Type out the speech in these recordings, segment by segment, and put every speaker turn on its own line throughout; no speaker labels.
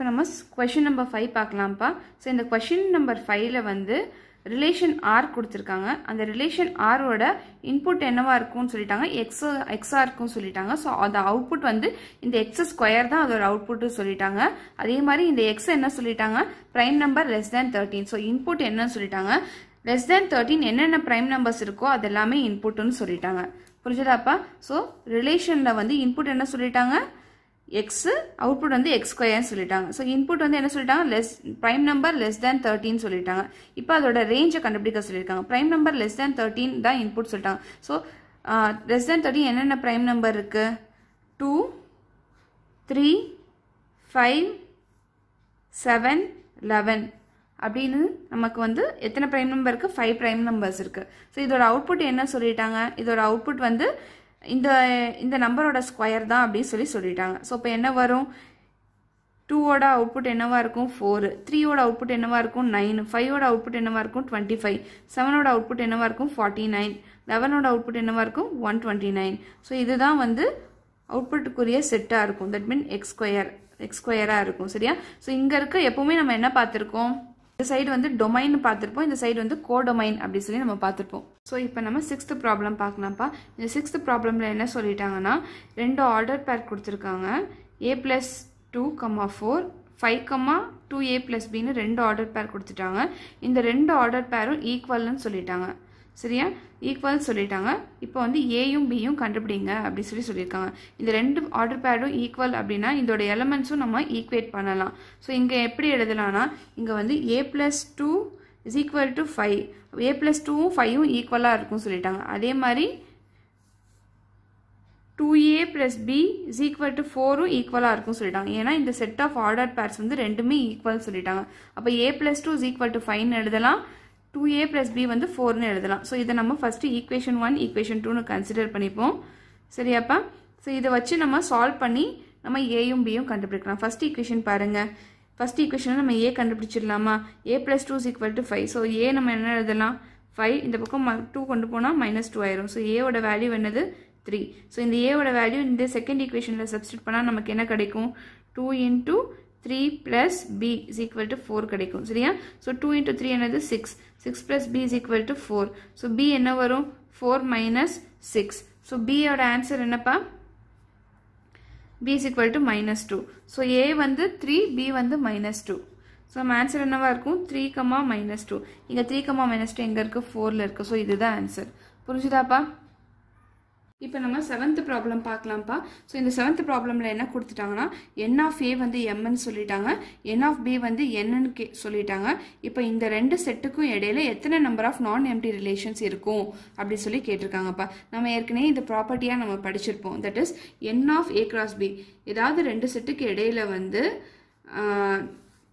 இப்போ நம்ம question number five பார்க்கலாம்ப்பா. ஸோ இந்த கொஷின் நம்பர் ஃபைவ்ல வந்து ரிலேஷன் ஆர் கொடுத்துருக்காங்க. அந்த ரிலேஷன் ஆரோட இன்புட் என்னவா இருக்கும்னு சொல்லிட்டாங்க. எக்ஸ் எக்ஸாக இருக்கும்னு சொல்லிட்டாங்க. ஸோ அந்த அவுட்புட் வந்து இந்த எக்ஸ் ஸ்கொயர் தான் அதோட அவுட்புட்டு சொல்லிட்டாங்க. அதே மாதிரி இந்த எக்ஸ் என்ன சொல்லிட்டாங்க? Prime number less than thirteen so input என்னன்னு சொல்லிட்டாங்க. லெஸ் தேன் தேர்ட்டீன் என்னென்ன ப்ரைம் நம்பர்ஸ் இருக்கோ அது எல்லாமே இன்புட்டுன்னு சொல்லிட்டாங்க. புரிஞ்சுதாப்பா? ஸோ ரிலேஷனில் வந்து இன்புட் என்ன சொல்லிட்டாங்க? எக்ஸு அவுட்புட் வந்து எக்ஸ் ஸ்கொயர்னு சொல்லிட்டாங்க. ஸோ இன்புட் வந்து என்ன சொல்லிட்டாங்க? Less prime number less than தேர்ட்டின்னு சொல்லிட்டாங்க. இப்போ அதோட ரேஞ்சை கண்டுபிடிக்க சொல்லியிருக்காங்க. Prime number less than thirteen தான் இன்புட் சொல்லிட்டாங்க. ஸோ லெஸ் தேன் தேர்ட்டின் என்னென்ன ப்ரைம் நம்பர் இருக்குது two three five seven eleven அப்படின்னு நமக்கு வந்து எத்தனை ப்ரைம் நம்பர் இருக்குது ஃபைவ் ப்ரைம் நம்பர்ஸ் இருக்குது ஸோ இதோட அவுட்புட் என்ன சொல்லிட்டாங்க? இதோட அவுட்புட் வந்து இந்த இந்த நம்பரோட ஸ்கொயர் தான் அப்படின்னு சொல்லி சொல்லிட்டாங்க. ஸோ இப்போ என்ன வரும்? டூவோட அவுட்புட் என்னவா இருக்கும்? ஃபோர் த்ரீயோட அவுட்புட் என்னவா இருக்கும்? நைன் ஃபைவோட அவுட்புட் என்னவா இருக்கும்? டுவெண்ட்டி ஃபைவ் செவனோட அவுட்புட் என்னவா இருக்கும்? ஃபார்ட்டி நைன் லெவனோட அவுட்புட் என்னவா இருக்கும்? ஒன் டுவெண்ட்டி நைன் ஸோ இதுதான் வந்து அவுட்புட்டுக்குரிய செட்டாக இருக்கும். தட் மீன் எக்ஸ்கொயர் எக்ஸ்கொயராக இருக்கும். சரியா? ஸோ இங்கே இருக்க எப்போவுமே நம்ம என்ன பார்த்துருக்கோம்? இந்த சைடு வந்து டொமைன் பார்த்துருப்போம். இந்த சைடு வந்து கோடொமைன் அப்படி சொல்லி நம்ம பார்த்துருப்போம். ஸோ இப்போ நம்ம சிக்ஸ்த்து ப்ராப்ளம் பார்க்கலாம்ப்பா. இந்த சிக்ஸ்த்து ப்ராப்ளமில் என்ன சொல்லிட்டாங்கன்னா ரெண்டு ஆர்டர் பேர் கொடுத்துருக்காங்க. A plus two comma four five comma two A plus பின்னு ரெண்டு ஆர்டர் பேர் கொடுத்துட்டாங்க. இந்த ரெண்டு ஆர்டர் பேரும் ஈக்குவல்னு சொல்லிட்டாங்க. சரியா? ஈக்குவல் சொல்லிட்டாங்க. இப்போ வந்து ஏயும் பியும் கண்டுபிடிங்க அப்படி சொல்லி சொல்லியிருக்காங்க. இந்த ரெண்டு ஆர்டர் பேடும் ஈக்குவல் அப்படின்னா இதோட எலமெண்ட்ஸும் நம்ம ஈக்குவேட் பண்ணலாம். ஸோ இங்கே எப்படி எழுதலாம்னா இங்கே வந்து A plus two is equal to five A plus டூவும் ஃபைவும் ஈக்குவலாக இருக்கும்னு சொல்லிட்டாங்க. அதே மாதிரி two A plus B is equal to ஃபோரும் ஈக்குவலாக இருக்கும் சொல்லிட்டாங்க. ஏன்னா இந்த செட் ஆஃப் ஆர்டர் பேர்ஸ் வந்து ரெண்டுமே ஈக்குவல் சொல்லிட்டாங்க. அப்போ A plus two is equal to ஃபைவ்னு எழுதலாம். டூ ஏ ப்ளஸ் பி வந்து ஃபோர்னு எழுதலாம். ஸோ இதை நம்ம ஃபஸ்ட்டு ஈக்குவேஷன் ஒன் ஈக்குவேஷன் டூன்னு கன்சிடர் பண்ணிப்போம். சரியாப்பா? ஸோ இதை வச்சு நம்ம சால்வ் பண்ணி நம்ம ஏயும் பியும் கண்டுபிடிக்கலாம். ஃபஸ்ட் ஈக்குவேஷன் பாருங்கள் ஃபஸ்ட் ஈக்குவேஷன் நம்ம ஏ கண்டுபிடிச்சிடலாமா? A plus two is equal to five so A நம்ம என்ன எழுதலாம்? ஃபைவ் இந்த பக்கம் டூ கொண்டு போனால் மைனஸ் டூ ஆயிரும். ஸோ ஏவோட வேல்யூ என்னது? த்ரீ ஸோ இந்த ஏவோட வேல்யூ இந்த செகண்ட் ஈக்குவேஷனில் சப்ஸ்டியூட் பண்ணால் நமக்கு என்ன கிடைக்கும்? Two into three plus B is equal to four கிடைக்கும் சரியா? ஸோ டூ இன்டூ த்ரீ என்னது? Six six plus B is equal to four so B என்ன வரும்? ஃபோர் மைனஸ் சிக்ஸ் ஸோ பியோட ஆன்சர் என்னப்பா? B is equal to minus two so A வந்து three B வந்து minus two so நம்ம answer என்னவாக இருக்கும்? த்ரீ கமா மைனஸ் டூ இங்கே த்ரீ கமா மைனஸ் டூ எங்கே இருக்குது ஃபோரில் இருக்குது ஸோ இதுதான் ஆன்சர் புரிஞ்சுதாப்பா? இப்போ நம்ம செவன்த் ப்ராப்ளம் பார்க்கலாம்ப்பா. ஸோ இந்த செவன்த் ப்ராப்ளமில் என்ன கொடுத்துட்டாங்கன்னா என் ஆஃப் ஏ வந்து எம்என்னு சொல்லிட்டாங்க. என் ஆஃப் பி வந்து என்னன்னு கே சொல்லிட்டாங்க. இப்போ இந்த ரெண்டு செட்டுக்கும் இடையில எத்தனை number of non empty relations இருக்கும்? அப்படி சொல்லி கேட்டிருக்காங்கப்பா. நம்ம ஏற்கனவே இந்த ப்ராப்பர்ட்டியாக நம்ம படிச்சிருப்போம். That is N of A cross B ஏதாவது ரெண்டு செட்டுக்கு இடையில வந்து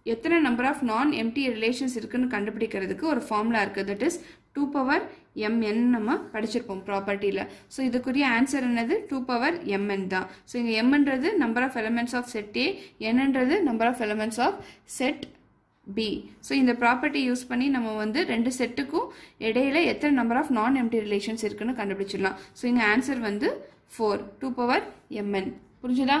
எத்தனை number of non empty relations இருக்குன்னு கண்டுபிடிக்கிறதுக்கு ஒரு ஃபார்முலா இருக்குது that is two power MN நம்ம படிச்சிருப்போம் ப்ராப்பர்ட்டியில் ஸோ இதுக்குரிய ஆன்சர் என்னது? டூ பவர் எம்என் தான். ஸோ இங்கே எம்ன்றது number of elements of set A என்னன்றது number of elements of set B so இந்த ப்ராப்பர்ட்டி யூஸ் பண்ணி நம்ம வந்து ரெண்டு செட்டுக்கும் இடையில எத்தனை number of non empty relations இருக்குன்னு கண்டுபிடிச்சிடலாம். ஸோ இங்கே ஆன்சர் வந்து ஃபோர் டூ பவர் எம்என் புரிஞ்சுதா?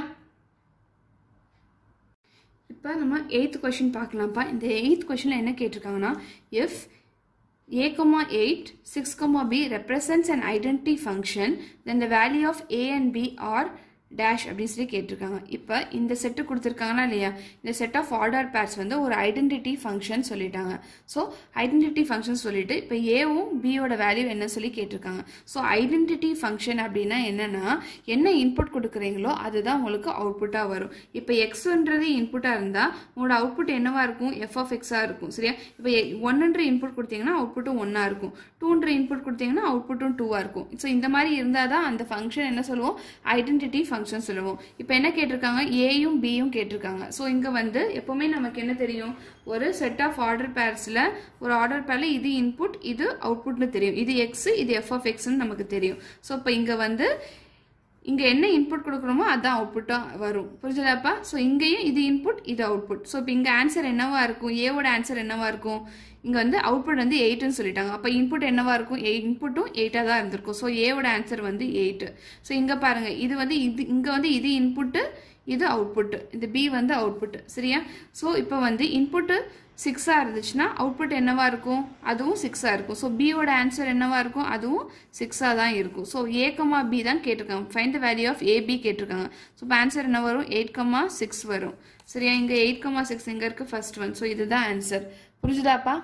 இப்போ நம்ம எயித் கொஷின் பார்க்கலாம்ப்பா. இந்த எயித் கொஷினில் என்ன கேட்டிருக்காங்கன்னா if a comma 8 6 comma b represents an identity function then the value of a and b are dash அப்படின்னு சொல்லி கேட்டிருக்காங்க. இப்போ இந்த செட்டு கொடுத்துருக்காங்கன்னா இல்லையா? இந்த செட் ஆஃப் ஆர்டர் பேர்ஸ் வந்து ஒரு ஐடென்டிட்டி ஃபங்க்ஷன் சொல்லிட்டாங்க. ஸோ ஐடென்டிட்டி ஃபங்க்ஷன் சொல்லிட்டு இப்போ ஏவும் பியோட வேல்யூ என்ன சொல்லி கேட்டிருக்காங்க. ஸோ ஐடென்டிட்டி ஃபங்க்ஷன் அப்படின்னா என்னென்னா என்ன இன்புட் கொடுக்குறீங்களோ அதுதான் உங்களுக்கு அவுட்புட்டாக வரும். இப்போ எக்ஸ்ன்றது இன்புட்டாக இருந்தால் உங்களோட அவுட்புட் என்னவாக இருக்கும்? எஃப் ஆஃப் எக்ஸாக இருக்கும் சரியா? இப்போ ஒன்னுன்ற இன்புட் கொடுத்தீங்கன்னா அவுட்புட்டும் ஒன்றா இருக்கும். டூன்ற இன்புட் கொடுத்தீங்கன்னா அவுட்புட்டும் டூவாக இருக்கும். ஸோ இந்த மாதிரி இருந்தால் தான் அந்த ஃபங்க்ஷன் என்ன சொல்லுவோம்? ஐடென்டிட்டி ஃபங்க்ஷன் ஃபங்க்ஷன் சொல்லுவோம். இப்போ என்ன கேட்டிருக்காங்க? ஏயும் பியும் கேட்டிருக்காங்க. ஸோ இங்கே வந்து எப்போவுமே நமக்கு என்ன தெரியும்? ஒரு செட் ஆஃப் ஆர்டர் பேர்ஸில் ஒரு ஆர்டர் பேரில் இது இன்புட் இது அவுட்புட்னு தெரியும். இது எக்ஸ் இது எஃப் ஆஃப் எக்ஸ்ன்னு நமக்கு தெரியும். ஸோ இப்போ இங்கே வந்து இங்கே என்ன இன்புட் கொடுக்குறோமோ அதுதான் அவுட்புட்டாக வரும். புரிஞ்சுதாப்பா ஸோ இங்கேயும் இது இன்புட் இது அவுட்புட் ஸோ இப்போ இங்கே ஆன்சர் என்னவா இருக்கும்? ஏவோட ஆன்சர் என்னவா இருக்கும்? இங்கே வந்து அவுட்புட் வந்து எயிட்டுன்னு சொல்லிட்டாங்க. அப்போ இன்புட் என்னவா இருக்கும்? எயிட் இன்புட்டும் எயிட்டாக தான் இருந்திருக்கும். ஸோ ஏவோட ஆன்சர் வந்து எயிட்டு ஸோ இங்கே பாருங்கள் இது வந்து இது இங்கே வந்து இது இன்புட்டு இது அவுட்புட்டு இந்த பி வந்து அவுட்புட்டு சரியா? ஸோ இப்போ வந்து இன்புட்டு சிக்ஸாக இருந்துச்சுன்னா அவுட்புட் என்னவா இருக்கும்? அதுவும் சிக்ஸாக இருக்கும். ஸோ பியோட ஆன்சர் என்னவா இருக்கும்? அதுவும் சிக்ஸாக தான் இருக்கும். ஸோ ஏ பி தான் கேட்டிருக்காங்க. Find the value of AB கேட்டிருக்காங்க. ஸோ இப்போ ஆன்சர் என்ன வரும்? எயிட் கமா சிக்ஸ் வரும். சரியா? இங்கே எயிட் கமா சிக்ஸ் இங்கே இருக்குது ஃபர்ஸ்ட் ஒன் ஸோ இதுதான் ஆன்சர் புரிஞ்சுதாப்பா?